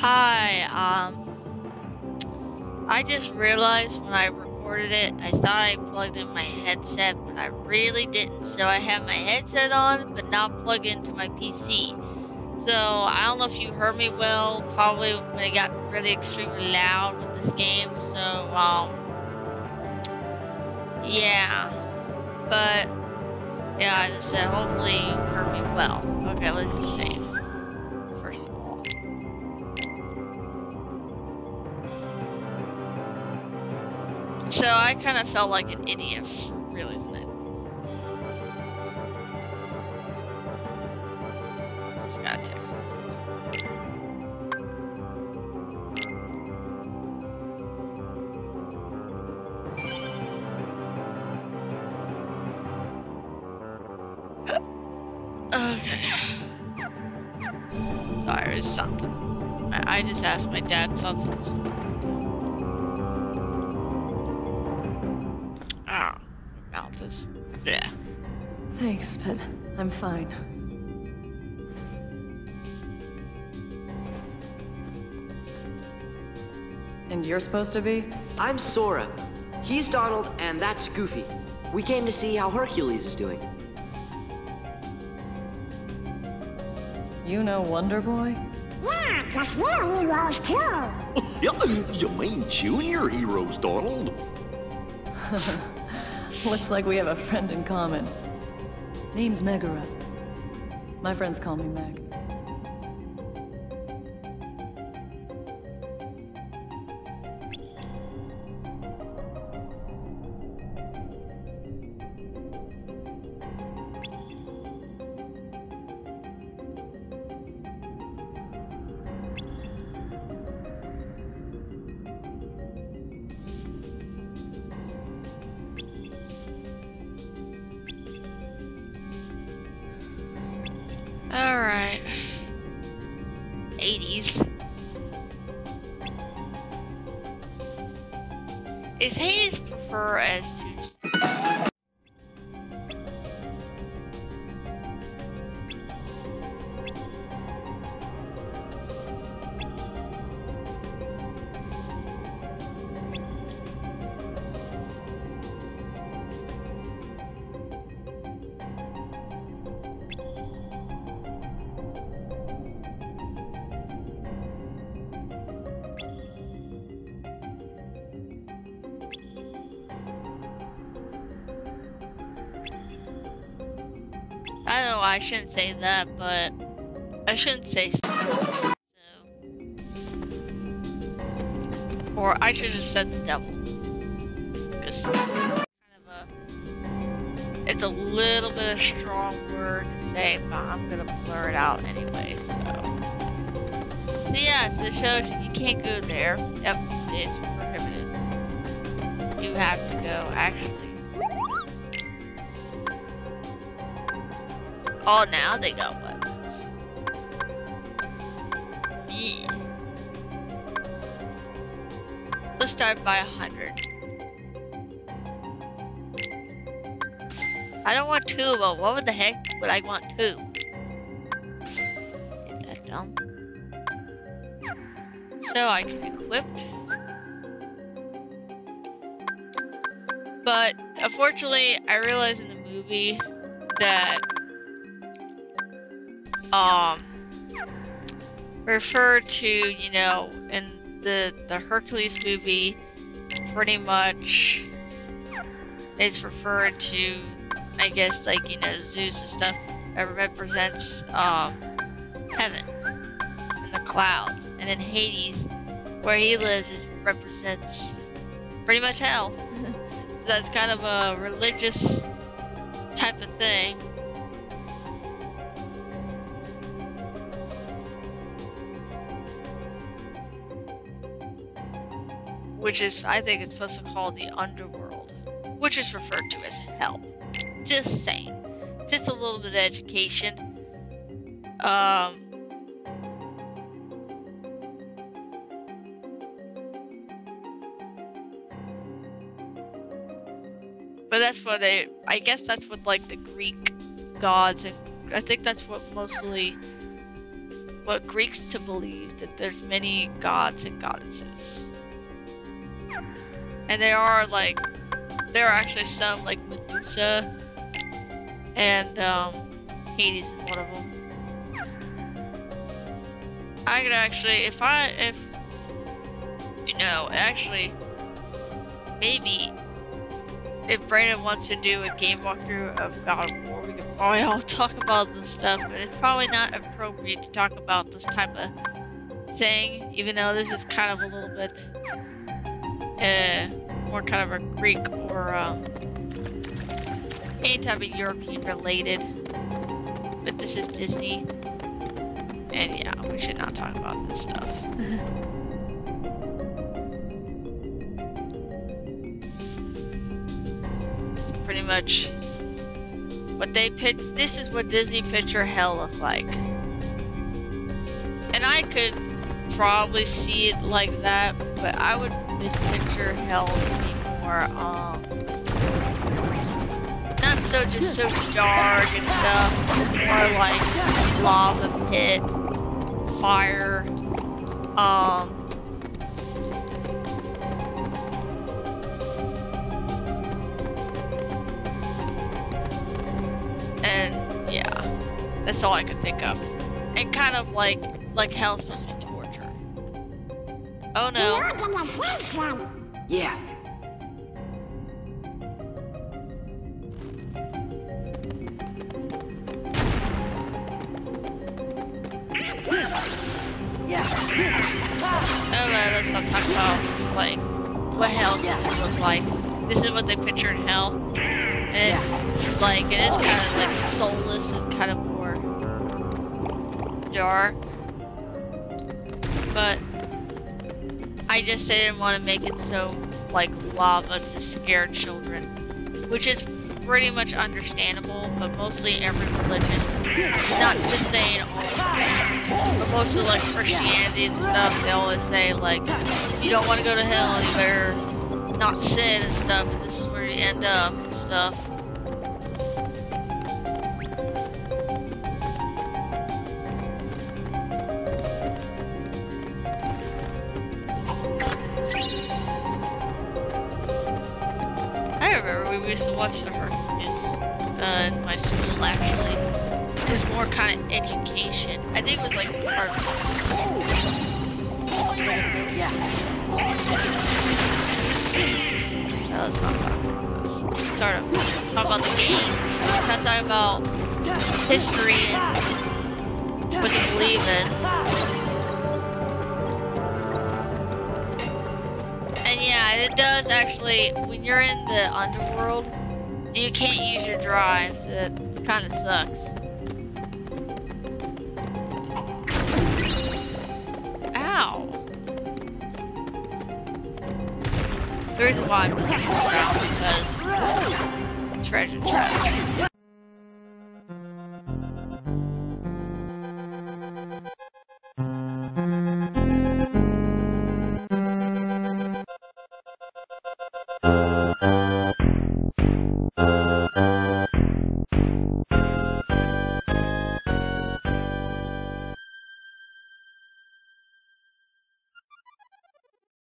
Hi, um, I just realized when I recorded it, I thought I plugged in my headset, but I really didn't. So I have my headset on, but not plugged into my PC. So I don't know if you heard me well, probably when it got really extremely loud with this game. So, um, yeah, but yeah, I just said hopefully you heard me well. Okay, let's just save. So I kind of felt like an idiot for realizing it. Just got a text message. Okay. Was something. I just asked my dad something. Is. Yeah. Thanks, but I'm fine. And you're supposed to be? I'm Sora. He's Donald, and that's Goofy. We came to see how Hercules is doing. You know Wonder Boy? Yeah, cause we're heroes too. Yeah, you mean junior heroes, Donald? Looks like we have a friend in common. Name's Megara. My friends call me Meg. Alright. 80s. Is Hades prefer as to. I don't know why I shouldn't say that, but I shouldn't say so. Or I should have said the devil. Because kind of a. It's a little bit of strong word to say, but I'm gonna blur it out anyway, so. So yeah, so it shows you, you can't go there. Yep, it's You have to go actually. Oh, now they got weapons. Yeah. Let's start by a hundred. I don't want two, but what the heck would I want two? Is that dumb? So I can equip. But unfortunately, I realized in the movie that um refer to you know in the the hercules movie pretty much is referred to i guess like you know zeus and stuff that represents um heaven and the clouds. And then hades where he lives is represents pretty much hell that's kind of a religious type of thing which is I think it's supposed to call the underworld, which is referred to as hell. Just saying. Just a little bit of education. Um But that's what they I guess that's what like the Greek gods and I think that's what mostly what Greeks to believe that there's many gods and goddesses. And there are like there are actually some like Medusa and um, Hades is one of them. I could actually if I if you know actually maybe if Brandon wants to do a game walkthrough of God of War, we can probably all talk about this stuff, but it's probably not appropriate to talk about this type of thing, even though this is kind of a little bit uh, more kind of a Greek or um, any type of European related. But this is Disney, and yeah, we should not talk about this stuff. much what they pitch. This is what Disney picture hell look like, and I could probably see it like that, but I would picture hell to be more um not so just so dark and stuff, more like lava pit, fire, um that's all I could think of. And kind of like like hell's supposed to be torture. Oh no. You're gonna say some. Yeah. Oh, well, let's not talk about, like, what hell's supposed to look like. This is what they picture in hell. And, like, it is kind of, like, soulless and kind of more dark. But, I just didn't want to make it so, like, lava to scare children. Which is pretty much understandable, but mostly every religious, not just saying all but most of like Christianity and stuff, they always say like, you don't want to go to hell, you better not sin and stuff, and this is where you end up and stuff. We used to watch the Hercules uh, in my school actually. It was more kind of education. I think it was like part of No, let's not talk about this. Start up. Talk about the game. Not talking about history and what you believe in. It does actually, when you're in the underworld, you can't use your drives. It kind of sucks. Ow. The reason why I'm just because treasure chest.